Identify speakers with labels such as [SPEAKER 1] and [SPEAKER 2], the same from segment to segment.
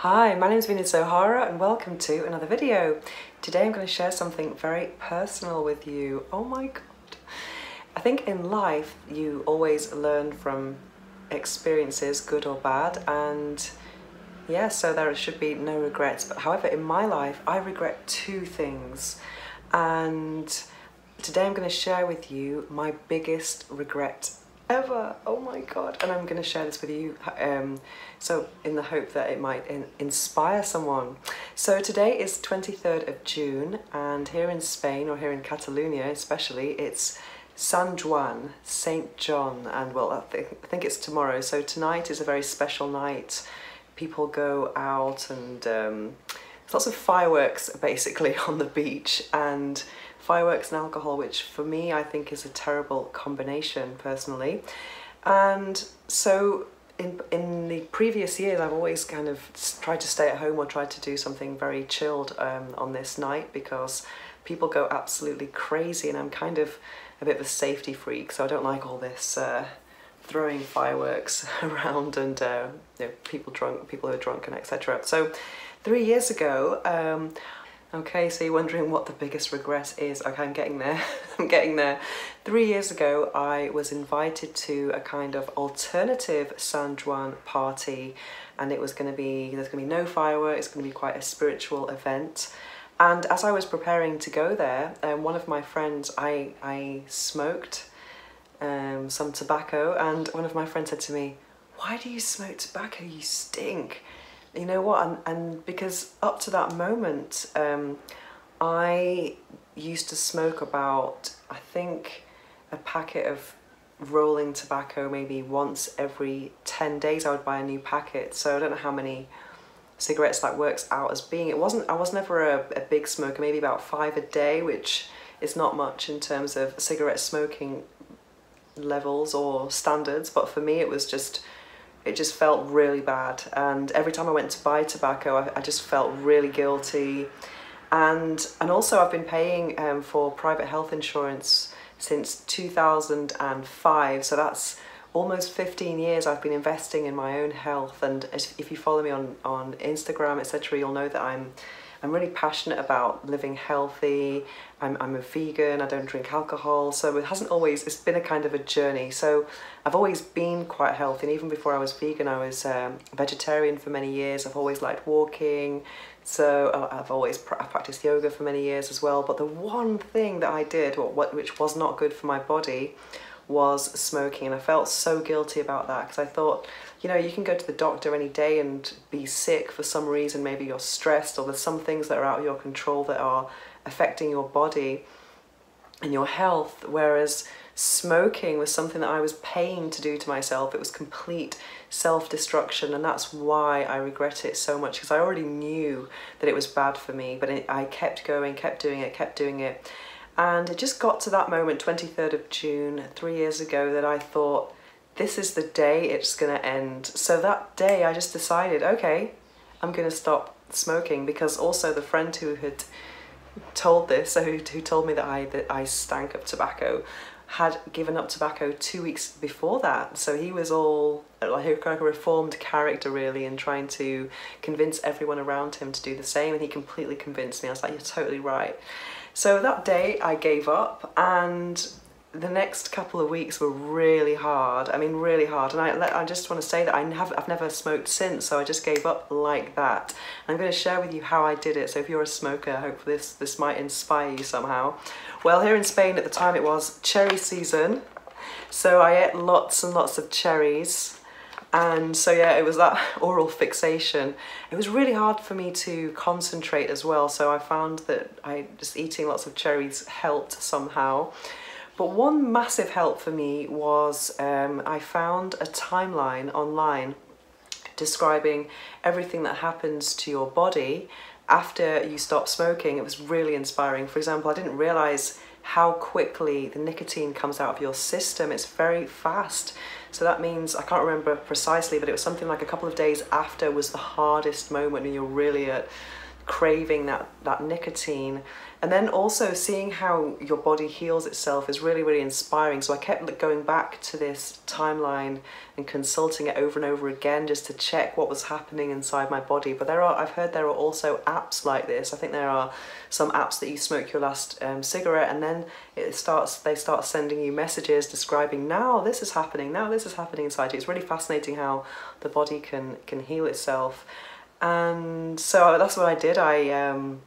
[SPEAKER 1] Hi, my name is Venus O'Hara and welcome to another video. Today I'm going to share something very personal with you. Oh my god. I think in life you always learn from experiences, good or bad, and yeah, so there should be no regrets. But however, in my life, I regret two things. And today I'm going to share with you my biggest regret ever. Oh my god. And I'm going to share this with you. Um, so in the hope that it might in inspire someone. So today is 23rd of June and here in Spain or here in Catalonia especially, it's San Juan, Saint John, and well, I think, I think it's tomorrow. So tonight is a very special night people go out and um, lots of fireworks basically on the beach and fireworks and alcohol, which for me I think is a terrible combination personally. And so in, in the previous years, I've always kind of tried to stay at home or tried to do something very chilled um, on this night because people go absolutely crazy and I'm kind of a bit of a safety freak, so I don't like all this uh, throwing fireworks around and uh, you know, people drunk, people who are drunk and etc. So three years ago, um, okay, so you're wondering what the biggest regret is. Okay, I'm getting there, I'm getting there. Three years ago, I was invited to a kind of alternative San Juan party and it was going to be, there's going to be no fireworks, it's going to be quite a spiritual event. And as I was preparing to go there, um, one of my friends, I, I smoked um, some tobacco and one of my friends said to me, why do you smoke tobacco? You stink. You know what? And, and because up to that moment, um, I used to smoke about, I think, a packet of rolling tobacco maybe once every 10 days I would buy a new packet. So I don't know how many cigarettes that works out as being. It wasn't, I was never a, a big smoker, maybe about five a day, which is not much in terms of cigarette smoking levels or standards, but for me it was just, it just felt really bad. And every time I went to buy tobacco, I, I just felt really guilty. And, and also I've been paying um, for private health insurance since 2005, so that's almost 15 years I've been investing in my own health and if you follow me on, on Instagram etc you'll know that I'm I'm really passionate about living healthy. I'm, I'm a vegan, I don't drink alcohol, so it hasn't always, it's been a kind of a journey. So I've always been quite healthy, and even before I was vegan, I was um, vegetarian for many years. I've always liked walking, so uh, I've always pra practiced yoga for many years as well. But the one thing that I did, what, which was not good for my body, was smoking and I felt so guilty about that because I thought you know you can go to the doctor any day and be sick for some reason maybe you're stressed or there's some things that are out of your control that are affecting your body and your health. Whereas smoking was something that I was paying to do to myself. It was complete self-destruction and that's why I regret it so much because I already knew that it was bad for me but it, I kept going kept doing it kept doing it. And it just got to that moment, 23rd of June, three years ago, that I thought, this is the day it's going to end. So that day I just decided, okay, I'm going to stop smoking because also the friend who had told this, so who, who told me that I, that I stank of tobacco, had given up tobacco two weeks before that. So he was all like a reformed character really and trying to convince everyone around him to do the same and he completely convinced me. I was like, you're totally right. So that day I gave up and the next couple of weeks were really hard. I mean, really hard. And I, I just want to say that I have, I've never smoked since, so I just gave up like that. I'm going to share with you how I did it. So if you're a smoker, I hope this, this might inspire you somehow. Well, here in Spain at the time it was cherry season. So I ate lots and lots of cherries and so yeah it was that oral fixation it was really hard for me to concentrate as well so I found that I just eating lots of cherries helped somehow but one massive help for me was um, I found a timeline online describing everything that happens to your body after you stop smoking. It was really inspiring. For example I didn't realize how quickly the nicotine comes out of your system. It's very fast. So that means, I can't remember precisely, but it was something like a couple of days after was the hardest moment and you're really at craving that, that nicotine. And then also seeing how your body heals itself is really, really inspiring. So I kept going back to this timeline and consulting it over and over again just to check what was happening inside my body. But there are, I've heard there are also apps like this. I think there are some apps that you smoke your last um, cigarette and then it starts, they start sending you messages describing now this is happening, now this is happening inside you. It's really fascinating how the body can, can heal itself. And so that's what I did. I, um,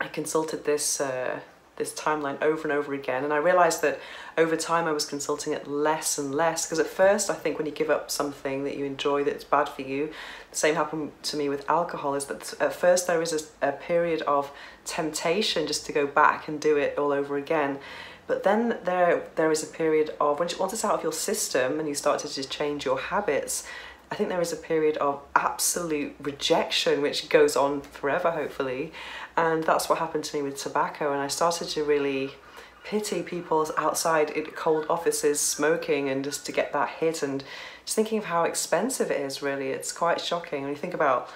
[SPEAKER 1] I consulted this uh, this timeline over and over again and I realized that over time I was consulting it less and less because at first I think when you give up something that you enjoy that's bad for you the same happened to me with alcohol is that at first there is a, a period of temptation just to go back and do it all over again but then there there is a period of once it's out of your system and you start to just change your habits I think there is a period of absolute rejection which goes on forever, hopefully. And that's what happened to me with tobacco. And I started to really pity people outside in cold offices smoking and just to get that hit and just thinking of how expensive it is really. It's quite shocking. When you think about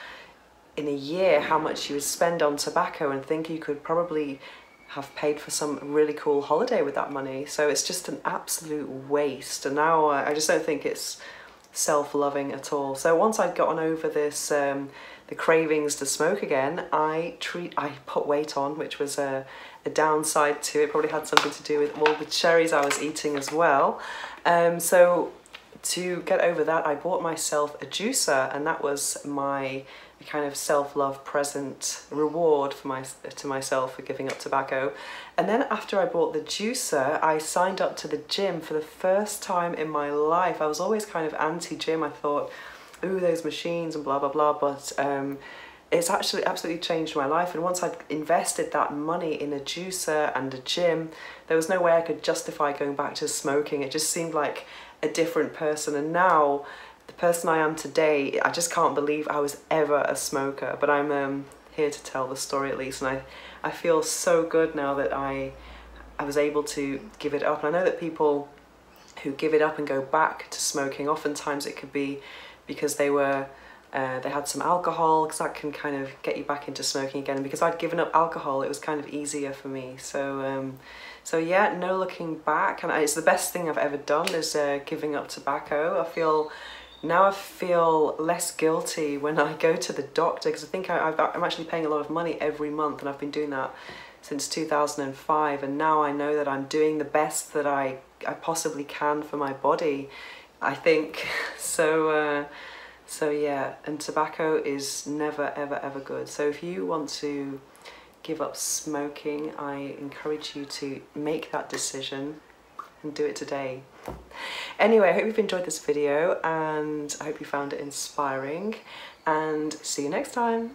[SPEAKER 1] in a year how much you would spend on tobacco and think you could probably have paid for some really cool holiday with that money. So it's just an absolute waste. And now I just don't think it's self-loving at all. So once I'd gotten over this, um, the cravings to smoke again, I treat I put weight on, which was a, a downside to it. Probably had something to do with all the cherries I was eating as well. Um, so to get over that, I bought myself a juicer, and that was my kind of self-love present reward for my to myself for giving up tobacco. And then after I bought the juicer, I signed up to the gym for the first time in my life. I was always kind of anti-gym. I thought, ooh, those machines and blah, blah, blah. But um, it's actually absolutely changed my life. And once I'd invested that money in a juicer and a gym, there was no way I could justify going back to smoking. It just seemed like a different person. And now the person I am today, I just can't believe I was ever a smoker, but I'm um, here to tell the story at least. And I, I feel so good now that I, I was able to give it up. And I know that people who give it up and go back to smoking, oftentimes it could be because they were uh, they had some alcohol because that can kind of get you back into smoking again. And because I'd given up alcohol, it was kind of easier for me. So, um, so yeah, no looking back, and it's the best thing I've ever done is uh, giving up tobacco. I feel now I feel less guilty when I go to the doctor because I think I, am actually paying a lot of money every month and I've been doing that since 2005 and now I know that I'm doing the best that I, I possibly can for my body I think. So uh, so yeah and tobacco is never ever ever good. So if you want to give up smoking I encourage you to make that decision and do it today. Anyway, I hope you've enjoyed this video and I hope you found it inspiring and see you next time.